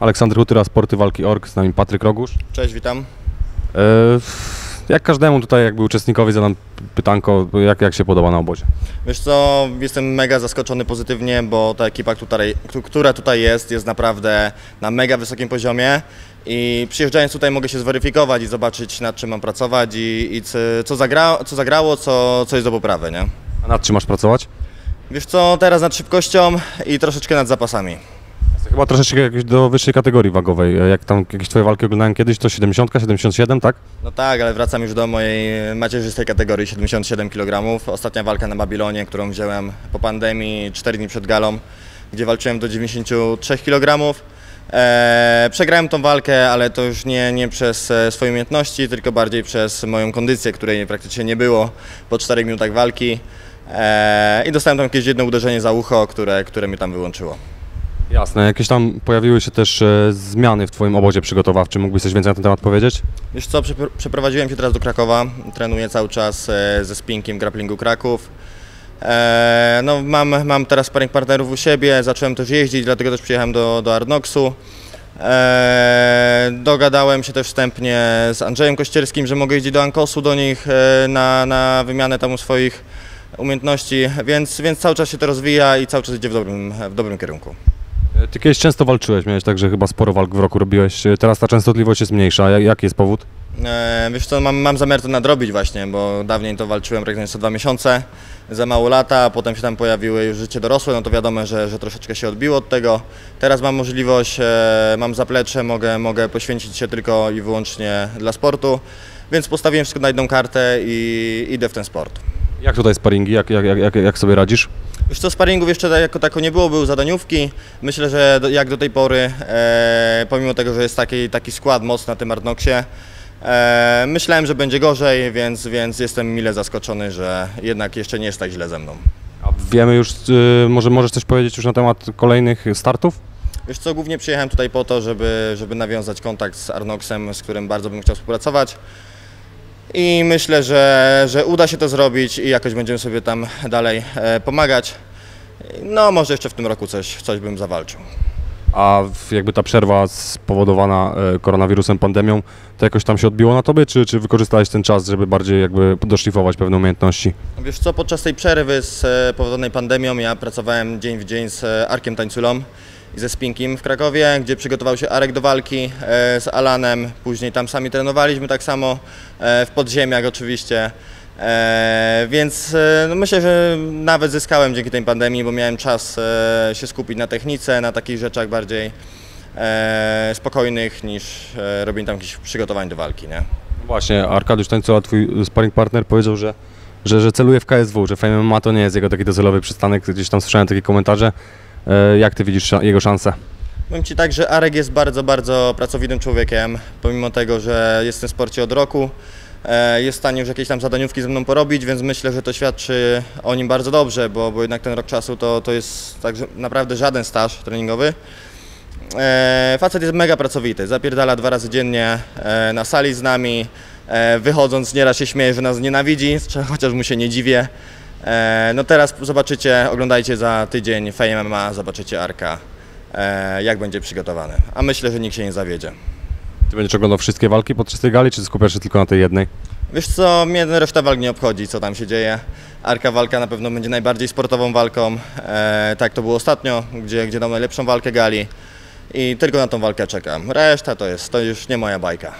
Aleksander Hutyra, Sporty Walki Org, z nami Patryk Rogusz. Cześć, witam. E, jak każdemu tutaj jakby uczestnikowi zadam pytanko, jak, jak się podoba na obozie? Wiesz co, jestem mega zaskoczony pozytywnie, bo ta ekipa, tutaj, która tutaj jest, jest naprawdę na mega wysokim poziomie i przyjeżdżając tutaj mogę się zweryfikować i zobaczyć nad czym mam pracować i, i co, co, zagra, co zagrało, co, co jest do poprawy, nie? A nad czym masz pracować? Wiesz co, teraz nad szybkością i troszeczkę nad zapasami. Chyba troszeczkę jakieś do wyższej kategorii wagowej. E, Jak tam jakieś twoje walki oglądałem kiedyś, to 70, 77, tak? No tak, ale wracam już do mojej macierzystej kategorii 77 kg. Ostatnia walka na Babilonie, którą wziąłem po pandemii 4 dni przed galą, gdzie walczyłem do 93 kg. Eee, przegrałem tą walkę, ale to już nie, nie przez e, swoje umiejętności, tylko bardziej przez moją kondycję, której praktycznie nie było po 4 minutach walki. Eee, I dostałem tam jakieś jedno uderzenie za ucho, które, które mnie tam wyłączyło. Jasne. Jakieś tam pojawiły się też e, zmiany w twoim obozie przygotowawczym. Mógłbyś coś więcej na ten temat powiedzieć? Wiesz co, przepr- przeprowadziłem się teraz do Krakowa, trenuję cały czas e, ze Spinkiem Grapplingu Kraków. E, no, mam, mam teraz sparring partnerów u siebie, zacząłem też jeździć, dlatego też przyjechałem do, do Arnoxu. Dogadałem się też wstępnie z Andrzejem Kościerskim, że mogę jeździć do Ankosu do nich na, na wymianę tam swoich umiejętności, więc, więc cały czas się to rozwija i cały czas idzie w dobrym, w dobrym kierunku. E, Ty kiedyś często walczyłeś, miałeś także chyba sporo walk w roku robiłeś. E, Teraz ta częstotliwość jest mniejsza. Jak- Jaki jest powód? E, wiesz co, mam, mam zamiar to nadrobić właśnie, bo dawniej to walczyłem praktycznie co dwa miesiące, za mało lata, a potem się tam pojawiły już życie dorosłe, no to wiadomo, że, że troszeczkę się odbiło od tego. Teraz mam możliwość, e, mam zaplecze, mogę, mogę poświęcić się tylko i wyłącznie dla sportu, więc postawiłem wszystko na jedną kartę i idę w ten sport. Jak tutaj sparingi? Jak, jak, jak, jak, sobie radzisz? Już co sparingów jeszcze tak jako tako nie było, były zadaniówki. Myślę, że do, jak do tej pory, e, pomimo tego, że jest taki, taki skład mocny na tym Arnoxie, e, myślałem, że będzie gorzej, więc, więc jestem mile zaskoczony, że jednak jeszcze nie jest tak źle ze mną. A wiemy już, e, może możesz coś powiedzieć już na temat kolejnych startów? Wiesz co, głównie przyjechałem tutaj po to, żeby, żeby nawiązać kontakt z Arnoxem, z którym bardzo bym chciał współpracować. I myślę, że, że uda się to zrobić i jakoś będziemy sobie tam dalej e, pomagać. No, może jeszcze w tym roku coś, coś bym zawalczył. A jakby ta przerwa spowodowana e, koronawirusem, pandemią, to jakoś tam się odbiło na tobie, czy, czy wykorzystałeś ten czas, żeby bardziej jakby doszlifować pewne umiejętności? Wiesz co, podczas tej przerwy spowodowanej pandemią ja pracowałem dzień w dzień z e, Arkiem Tańculą i ze Spinkiem w Krakowie, gdzie przygotował się Arek do walki e, z Alanem. Później tam sami trenowaliśmy tak samo, e, w podziemiach oczywiście. E, więc e, no myślę, że nawet zyskałem dzięki tej pandemii, bo miałem czas e, się skupić na technice, na takich rzeczach bardziej e, spokojnych niż e, robienie tam jakichś przygotowań do walki. Nie? Właśnie, Arkadiusz Tańcoła, twój sparring partner, powiedział, że, że, że celuje w KSW, że Fame MMA to nie jest jego taki docelowy przystanek, gdzieś tam słyszałem takie komentarze. E, Jak ty widzisz jego szanse? Powiem Ci tak, że Arek jest bardzo, bardzo pracowitym człowiekiem, pomimo tego, że jest w tym sporcie od roku. E, Jest w stanie już jakieś tam zadaniówki ze mną porobić, więc myślę, że to świadczy o nim bardzo dobrze, bo, bo jednak ten rok czasu to, to jest tak naprawdę żaden staż treningowy. E, Facet jest mega pracowity, zapierdala dwa razy dziennie e, na sali z nami, e, wychodząc nieraz się śmieje, że nas nienawidzi, chociaż mu się nie dziwię. E, No teraz zobaczycie, oglądajcie za tydzień Fame MMA, zobaczycie Arka, e, jak będzie przygotowany. A myślę, że nikt się nie zawiedzie. Ty będziesz oglądał wszystkie walki podczas tej gali, czy skupiasz się tylko na tej jednej? Wiesz co, mnie reszta walk nie obchodzi, co tam się dzieje. Arka walka na pewno będzie najbardziej sportową walką, e, tak to było ostatnio, gdzie, gdzie dał najlepszą walkę gali. I tylko na tą walkę czekam. Reszta to jest, to już nie moja bajka.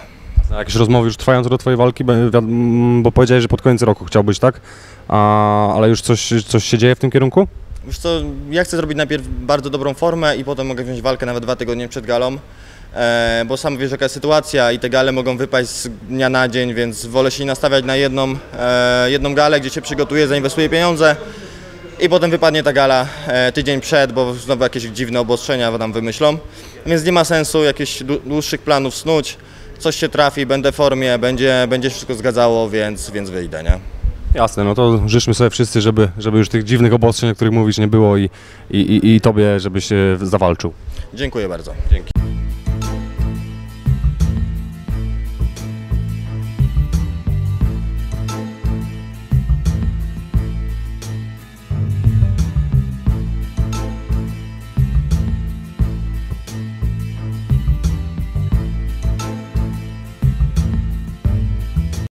A Jakieś rozmowy już trwają co do twojej walki, mm, bo powiedziałeś, że pod koniec roku chciałbyś, tak? A, ale już coś, coś się dzieje w tym kierunku? Wiesz co, ja chcę zrobić najpierw bardzo dobrą formę i potem mogę wziąć walkę nawet dwa tygodnie przed galą, bo sam wiesz jaka jest sytuacja i te gale mogą wypaść z dnia na dzień, więc wolę się nie nastawiać na jedną, e, jedną galę, gdzie się przygotuję, zainwestuję pieniądze i potem wypadnie ta gala e, tydzień przed, bo znowu jakieś dziwne obostrzenia nam wymyślą, więc nie ma sensu jakichś dłu- dłuższych planów snuć, coś się trafi, będę w formie, będzie, będzie się wszystko zgadzało, więc, więc wyjdę, nie? Jasne, no to życzmy sobie wszyscy, żeby, żeby już tych dziwnych obostrzeń, o których mówisz, nie było i, i, i, i tobie, żebyś e, zawalczył. Dziękuję bardzo. Dzięki.